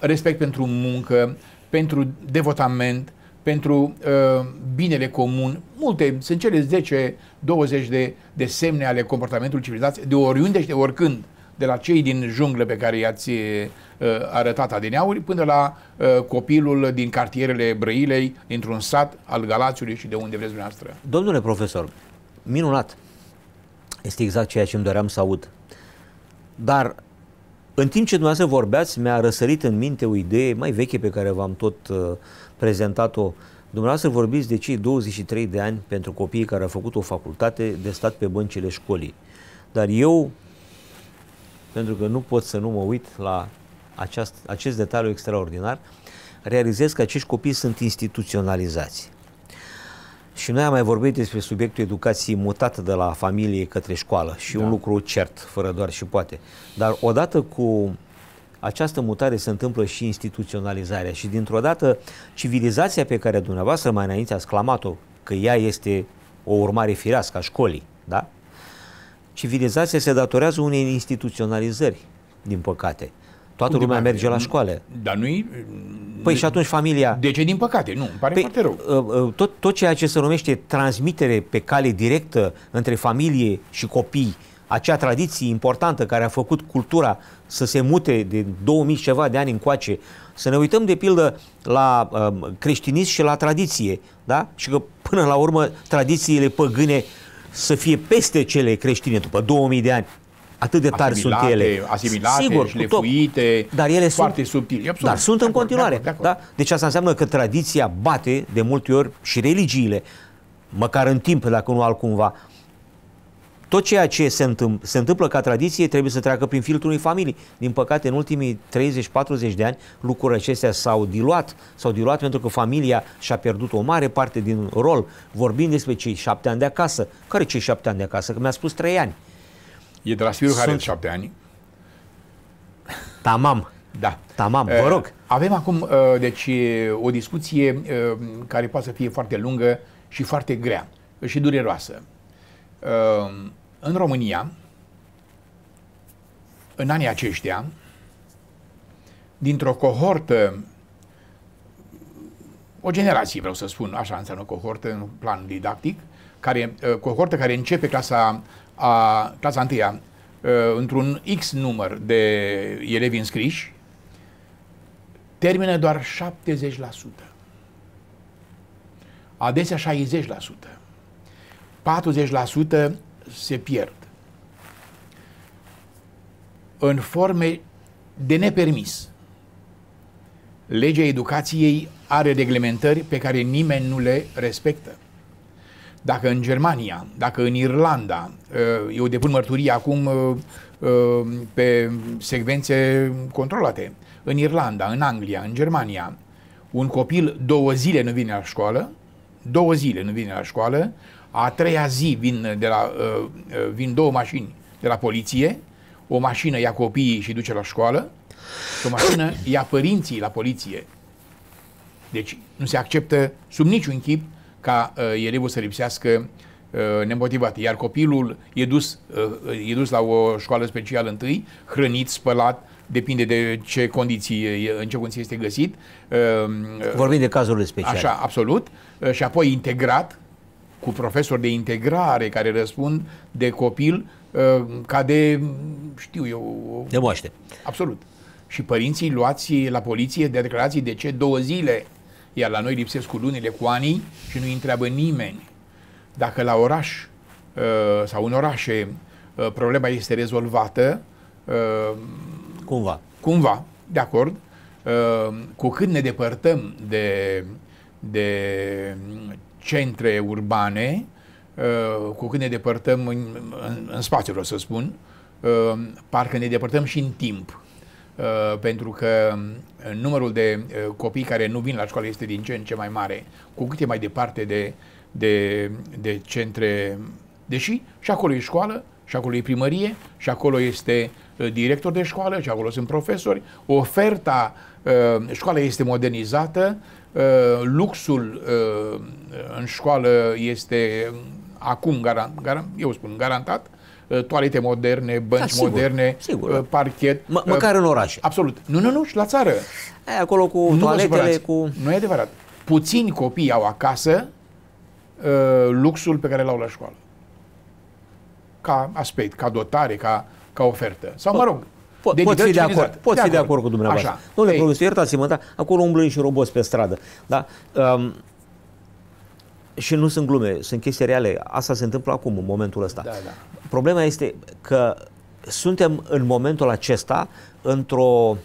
respect pentru muncă, pentru devotament, pentru uh, binele comun. Multe, sunt cele 10-20 de, de semne ale comportamentului civilizației, de oriunde și de oricând, de la cei din junglă pe care i-ați uh, arătat adineauri, până la uh, copilul din cartierele Brăilei, dintr-un sat al Galațiului și de unde vreți dumneavoastră. Domnule profesor, minunat! Este exact ceea ce îmi doream să aud. Dar în timp ce dumneavoastră vorbeați, mi-a răsărit în minte o idee mai veche pe care v-am tot uh, prezentat-o. Dumneavoastră vorbiți de cei 23 de ani pentru copiii care au făcut o facultate de stat pe băncile școlii. Dar eu, pentru că nu pot să nu mă uit la aceast, acest detaliu extraordinar, realizez că acești copii sunt instituționalizați. Și noi am mai vorbit despre subiectul educației mutată de la familie către școală și da. un lucru cert, fără doar și poate. Dar odată cu această mutare se întâmplă și instituționalizarea și dintr-o dată civilizația pe care dumneavoastră mai înainte ați clamat-o, că ea este o urmare firească a școlii, da? Civilizația se datorează unei instituționalizări, din păcate. Toată lumea merge la școală. Dar nu Păi și atunci familia... De ce din păcate? Nu, îmi pare păi, foarte rău. Uh, uh, tot, tot ceea ce se numește transmitere pe cale directă între familie și copii, acea tradiție importantă care a făcut cultura să se mute de 2000 ceva de ani încoace, să ne uităm de pildă la uh, creștinism și la tradiție, da? Și că până la urmă tradițiile păgâne să fie peste cele creștine după 2000 de ani atât de tari sunt ele. Asimilate, Sigur, șlefuite, dar ele foarte sunt, subtile. Dar sunt în continuare. De acord, de acord. Da? Deci asta înseamnă că tradiția bate de multe ori și religiile, măcar în timp, dacă nu altcumva. Tot ceea ce se întâmplă, se întâmplă ca tradiție trebuie să treacă prin filtrul unei familii. Din păcate, în ultimii 30-40 de ani, lucrurile acestea s-au diluat. S-au diluat pentru că familia și-a pierdut o mare parte din rol. Vorbim despre cei șapte ani de acasă. Care cei șapte ani de acasă? Că mi-a spus trei ani. E de la Sfirul Sunt... care șapte ani. Tamam. Da. Tamam, vă rog. Avem acum, deci, o discuție care poate să fie foarte lungă și foarte grea și dureroasă. În România, în anii aceștia, dintr-o cohortă, o generație, vreau să spun, așa înseamnă cohortă în plan didactic, care, cohortă care începe clasa a clasa întâia într-un X număr de elevi înscriși, termină doar 70%. Adesea 60%. 40% se pierd. În forme de nepermis. Legea educației are reglementări pe care nimeni nu le respectă. Dacă în Germania, dacă în Irlanda, uh, eu depun mărturie acum uh, uh, pe secvențe controlate, în Irlanda, în Anglia, în Germania, un copil două zile nu vine la școală, două zile nu vine la școală, a treia zi vin, de la, vin două mașini de la poliție, o mașină ia copiii și duce la școală și o mașină ia părinții la poliție. Deci nu se acceptă sub niciun chip ca uh, elevul să lipsească uh, nemotivat. Iar copilul e dus, uh, e dus la o școală specială întâi, hrănit, spălat, depinde de ce condiții, în ce condiții este găsit. Uh, Vorbim de cazurile speciale. Așa, absolut. Uh, și apoi integrat cu profesori de integrare care răspund de copil uh, ca de, știu eu... De moaște. Absolut. Și părinții luați la poliție de declarații de ce două zile iar la noi lipsesc cu lunile, cu anii și nu întreabă nimeni dacă la oraș uh, sau în orașe uh, problema este rezolvată. Uh, cumva. Cumva, de acord. Cu cât ne depărtăm de, de centre urbane, cu cât ne depărtăm în, în, în spațiu, vreau să spun, uh, parcă ne depărtăm și în timp. Uh, pentru că uh, numărul de uh, copii care nu vin la școală este din ce în ce mai mare, cu cât e mai departe de, de, de centre, deși și acolo e școală, și acolo e primărie, și acolo este uh, director de școală, și acolo sunt profesori. Oferta uh, școalei este modernizată, uh, luxul uh, în școală este acum, garan, garan, eu spun, garantat, uh, toalete moderne, bănci da, sigur, moderne, sigur, uh, parchet. M- măcar în oraș. Absolut. Nu, nu, nu, și la țară. Ai acolo cu Nu vă toaletele, supărați. cu... Nu e adevărat. Puțini copii au acasă uh, luxul pe care l-au la școală. Ca aspect, ca dotare, ca, ca ofertă. Sau, mă rog, Po- pot fi de acord, pot fi de acord cu dumneavoastră. Așa. Domnule Ei, profesor, iertați-mă, dar acolo umblă și roboți pe stradă. Da? Um, și nu sunt glume, sunt chestii reale. Asta se întâmplă acum, în momentul ăsta. Da, da. Problema este că suntem în momentul acesta într-o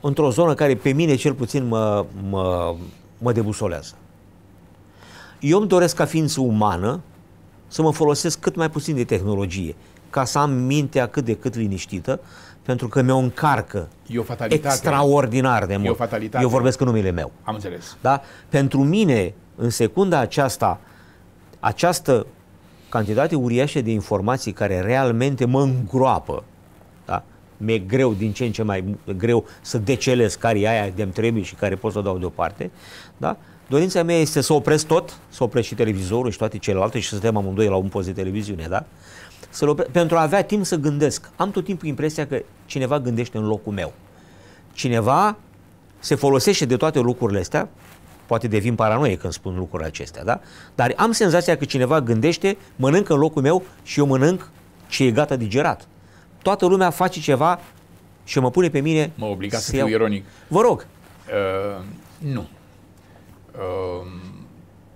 într-o zonă care pe mine cel puțin mă, mă, mă debusolează. Eu îmi doresc ca ființă umană să mă folosesc cât mai puțin de tehnologie, ca să am mintea cât de cât liniștită, pentru că mi-o încarcă E o fatalitate. extraordinar de mult. o fatalitate. Eu vorbesc în numele meu. Am înțeles. Da? Pentru mine, în secunda aceasta, această cantitate uriașă de informații care realmente mă îngroapă, da? mi-e greu, din ce în ce mai greu să decelez care e aia de-mi trebuie și care pot să o dau deoparte, da? Dorința mea este să opresc tot, să opresc și televizorul și toate celelalte și să stăm amândoi la un post de televiziune, da? Să opre- pentru a avea timp să gândesc. Am tot timpul impresia că cineva gândește în locul meu. Cineva se folosește de toate lucrurile astea, poate devin paranoie când spun lucrurile acestea, da? Dar am senzația că cineva gândește, mănâncă în locul meu și eu mănânc ce e gata digerat. Toată lumea face ceva și mă pune pe mine Mă obliga să să fiu iau- ironic. Vă rog, Uh, nu. Uh,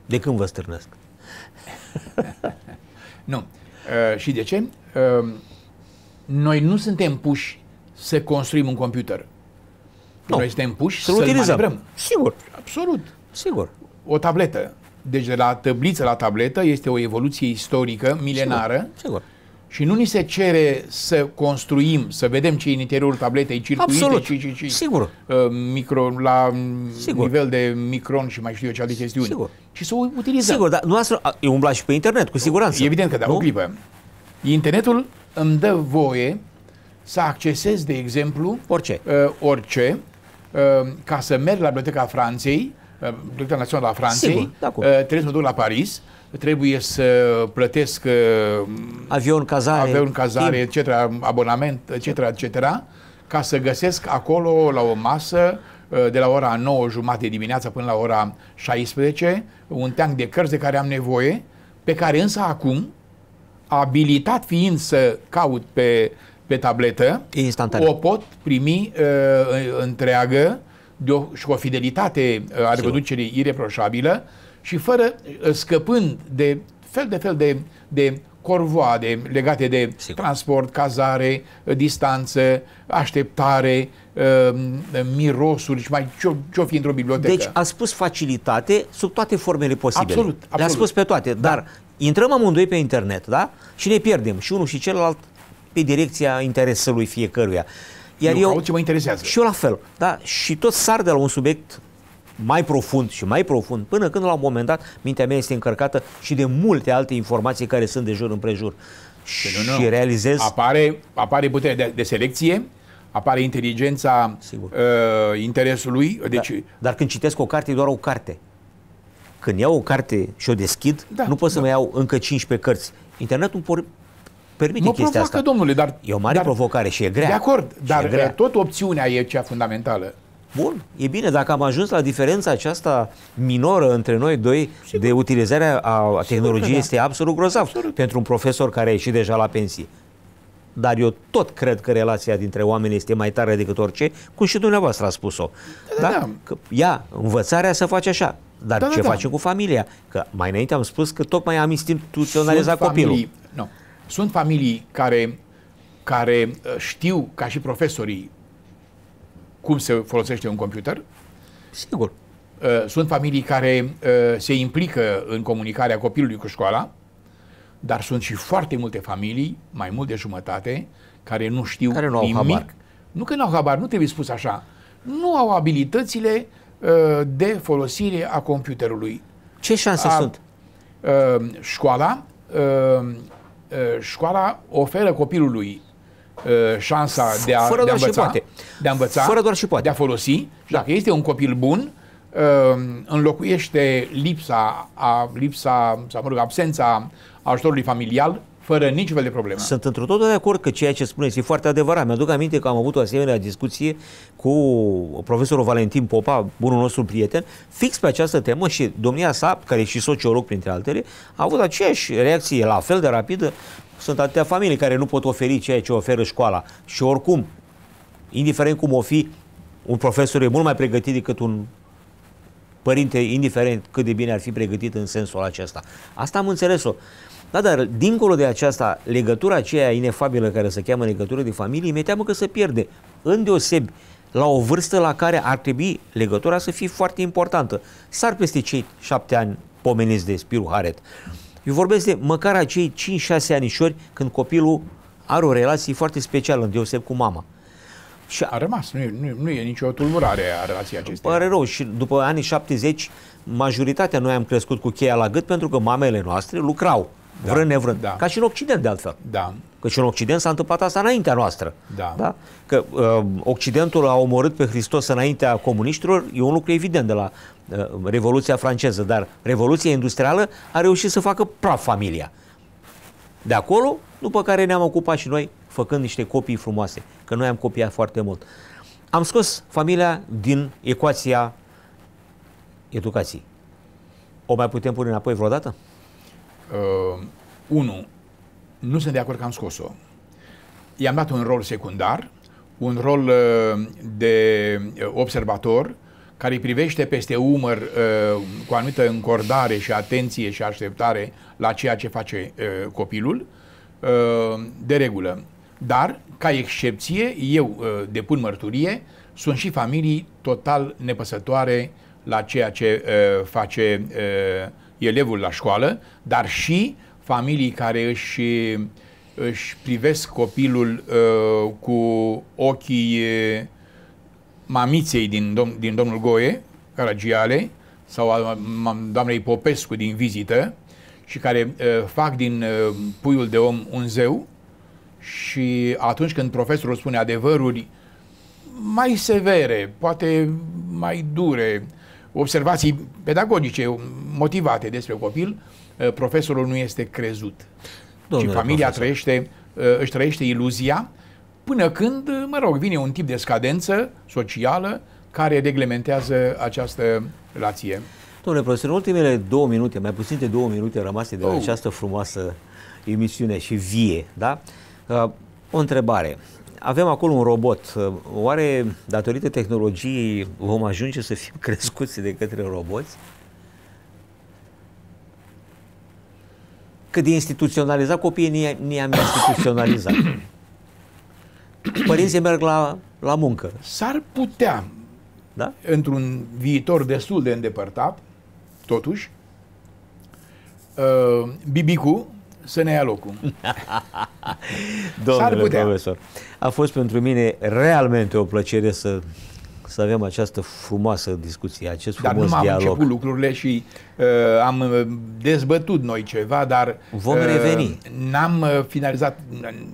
de când vă stârnesc? Nu. Uh, și de ce? Uh, noi nu suntem puși să construim un computer. Nu. Noi suntem puși Să-l să-l utilizăm. manevrăm. Sigur, Absolut. sigur. O tabletă. Deci de la tăbliță la tabletă este o evoluție istorică, milenară Sigur. Și nu ni se cere să construim, să vedem ce e în interiorul tabletei, circuite Absolut. și, și, și Sigur. uh, micro, la mm, Sigur. nivel de micron și mai știu eu ce alte chestiuni. Sigur. Și să o utilizăm. Sigur, dar noastră, e umbla și pe internet, cu siguranță. Evident că da, nu? o clipă. Internetul îmi dă voie să accesez, de exemplu, Orice. uh, orice, uh, ca să merg la Biblioteca Franței, uh, Biblioteca Națională a Franței, Sigur, da, cum? uh, trebuie să mă duc la Paris, trebuie să plătesc uh, Avion, cazare, avion, cazare, timp. etc., abonament, etc., etc., ca să găsesc acolo, la o masă, uh, de la ora 9 jumate dimineața până la ora 16, un teanc de cărți de care am nevoie, pe care însă acum, abilitat fiind să caut pe, pe tabletă, E instantaneu. o pot primi uh, întreagă de o, și cu o fidelitate uh, a reproducerii ireproșabilă și fără, uh, scăpând de fel de fel de, de corvoade legate de Sigur. transport, cazare, uh, distanță, așteptare, uh, mirosuri și mai ce-o, ce-o fi într-o bibliotecă. Deci a spus facilitate sub toate formele posibile. Absolut, Le-a absolut. spus pe toate, dar intrăm amândoi pe internet, da? Și ne pierdem și unul și celălalt pe direcția interesului fiecăruia. Iar eu, eu, caut ce mă interesează. și eu la fel, da? Și tot sar de la un subiect mai profund și mai profund, până când la un moment dat mintea mea este încărcată și de multe alte informații care sunt de jur împrejur. Nu, nu. Și realizez... Apare, apare puterea de, de selecție, apare inteligența Sigur. uh, interesului, deci da, dar când citesc o carte, e doar o carte. Când iau o carte și o deschid, Da, nu pot să da. mă iau încă 15 cărți. Internetul por- permite mă chestia provoacă, asta. domnule, dar... E o mare dar, provocare și e grea. De acord, Și dar e grea. tot opțiunea e cea fundamentală. Bun, e bine, dacă am ajuns la diferența aceasta minoră între noi doi de utilizarea a tehnologiei, da. este absolut grozav Absolut. pentru un profesor care a ieșit deja la pensie. Dar eu tot cred că relația dintre oameni este mai tare decât orice, cum și dumneavoastră a spus-o. Da, da, da. Că, ia, învățarea să face așa. Dar Da, da, ce da. facem cu familia? Că mai înainte am spus că tocmai am instituționalizat Sunt copilul. Familii, nu. Sunt familii care, care uh, știu, ca și profesorii, cum se folosește un computer. Sigur. Uh, Sunt familii care uh, se implică în comunicarea copilului cu școala. dar sunt și foarte multe familii, mai mult de jumătate, care nu știu Care nu au nimic. habar. Nu că nu au habar, nu trebuie spus așa. Nu au abilitățile uh, de folosire a computerului. Ce șanse A- sunt? Uh, școala, uh, uh, școala oferă copilului uh, șansa de a, Fără de a doar și învăța, poate. de a învăța, Fără doar și poate. de a folosi. Și dacă este un copil bun, uh, înlocuiește lipsa, a, lipsa sau mă rog, absența ajutorului familial fără niciun fel de problemă. Sunt într totul de acord că ceea ce spuneți e foarte adevărat. Mi-aduc aminte că am avut o asemenea discuție cu profesorul Valentin Popa, bunul nostru prieten, fix pe această temă și domnia sa, care e și sociolog printre altele, a avut aceeași reacție la fel de rapidă. Sunt atâtea familii care nu pot oferi ceea ce oferă școala și oricum, indiferent cum o fi, un profesor e mult mai pregătit decât un părinte, indiferent cât de bine ar fi pregătit în sensul acesta. Asta am înțeles-o. Da, dar dincolo de aceasta, legătura aceea inefabilă care se cheamă legătură de familie, mi-e teamă că se pierde. Îndeosebi, la o vârstă la care ar trebui legătura să fie foarte importantă. Sar peste cei șapte ani pomeniți de Spiru Haret. Eu vorbesc de măcar acei 5-6 anișori când copilul are o relație foarte specială, îndeoseb cu mama. Și A rămas, nu e, nu, e- nu e nicio tulburare a relației acestei. Pare rău și după anii 70, majoritatea noi am crescut cu cheia la gât pentru că mamele noastre lucrau, Da, vrând nevrând. da. Ca și în Occident, de altfel. Da, Că și în Occident s-a întâmplat asta înaintea noastră. Da. da? Că uh, Occidentul a omorât pe Hristos înaintea comuniștilor, e un lucru evident de la uh, Revoluția franceză, dar Revoluția industrială a reușit să facă praf familia. De acolo, după care ne-am ocupat și noi făcând niște copii frumoase, că noi am copiat foarte mult. Am scos familia din ecuația educației. O mai putem pune înapoi vreodată? uh, unu, nu sunt de acord că am scos-o. I-am dat un rol secundar, un rol uh, de uh, observator, care îi privește peste umăr uh, cu anumită încordare și atenție și așteptare la ceea ce face uh, copilul, uh, de regulă. Dar, ca excepție, eu uh, depun mărturie, sunt și familii total nepăsătoare la ceea ce uh, face uh, elevul la școală, dar și familii care își, își privesc copilul uh, cu ochii uh, mamiței din, dom- din domnul Goe, Caragiale, sau a mam- doamnei Popescu din vizită, și care uh, fac din uh, puiul de om un zeu și atunci când profesorul spune adevăruri mai severe, poate mai dure, observații pedagogice motivate despre copil, uh, profesorul nu este crezut. Domnule și familia profesor. trăiește, uh, își trăiește iluzia până când, uh, mă rog, vine un tip de scadență socială care reglementează această relație. Domnule profesor, în ultimele două minute, mai puțin de două minute rămase de la Oh. această frumoasă emisiune și vie, da? Uh, O întrebare. Avem acolo un robot. Uh, Oare, datorită tehnologiei, vom ajunge să fim crescuți de către roboți? Că de instituționalizat copiii ne- ne-am instituționalizat. Părinții merg la, la muncă, S-ar putea, da? într-un viitor destul de îndepărtat, totuși, uh, Bibicu să ne ia locul. Domnule putea. profesor, a fost pentru mine realmente o plăcere să, să avem această frumoasă discuție, acest Dar frumos nu am dialog. început lucrurile și uh, am uh, dezbătut noi ceva, dar Vom reveni. n-am uh, finalizat.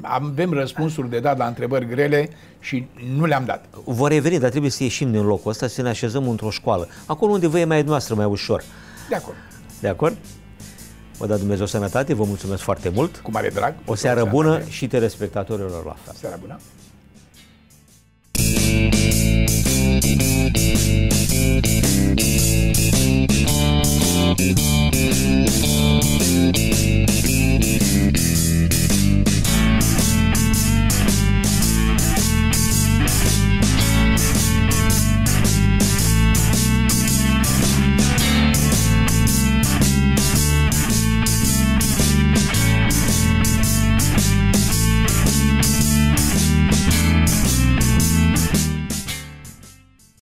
Avem răspunsuri de dat la întrebări grele și nu le-am dat. Vor reveni, dar trebuie să ieșim din locul ăsta, să ne așezăm într-o școală. Acolo unde vă e mai noastră, mai ușor. De acord. De acord? Vă dau Dumnezeu sănătate, vă mulțumesc foarte mult. Cu mare drag. O seară bună și telespectatorilor la fel. Seara bună. Thank you.